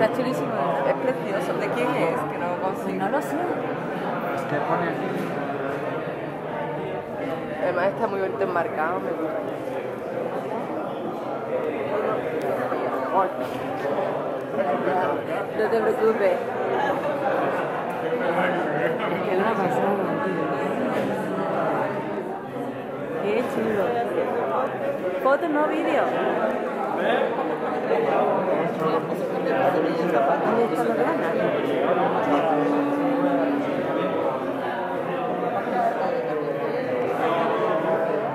Está chulísimo, es precioso. ¿De quién es? Que no lo consigo. No lo sé. Es que pone aquí. Además está muy bonito enmarcado, me gusta. No te preocupes. Es que es una pasada, tío. Qué chulo. Foto, no vídeo.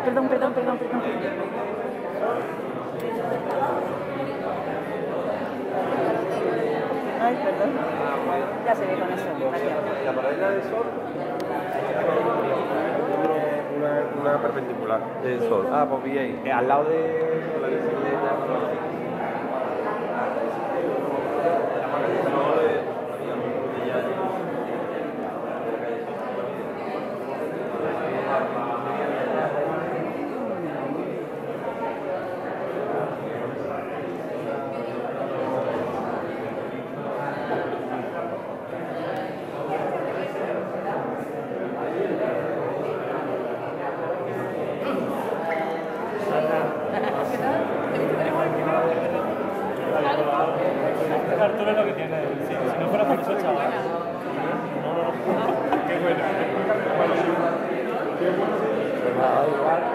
Perdón, perdón, perdón, perdón. Ay, perdón. Ya se ve con eso. La paralela del sol. Una, una perpendicular del sol. Ah, pues vi ahí. Eh, al lado de trời quá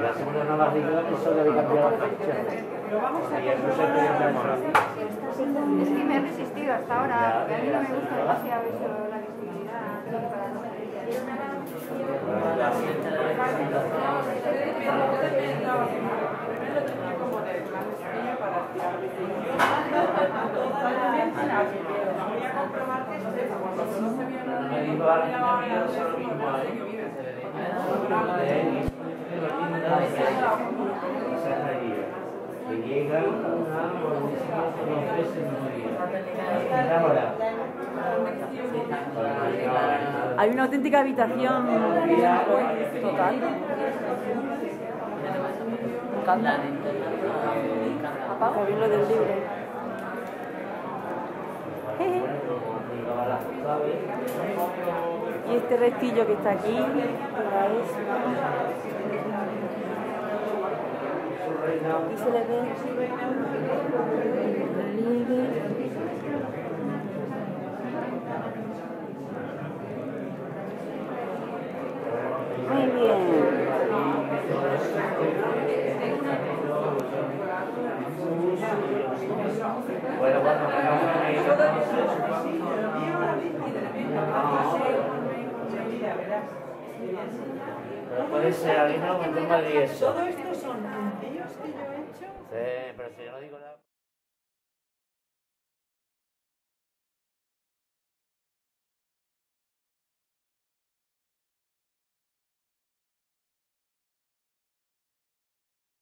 La segunda no eso debe cambiar la fecha. Y eso se puede. Es que me he resistido hasta ahora, porque a mí no me gusta demasiado eso, la visibilidad. para no Me dijo alguien que me hizo lo mismo a llega ahora, Hay una auténtica habitación total. Bien lo del libro. Y este restillo que está aquí. Aquí se le ve el relieve. Muy bien. Bueno, Pero puede ser harina con eso. Todo esto son puntillos que yo he hecho. Sí, pero si yo no digo nada.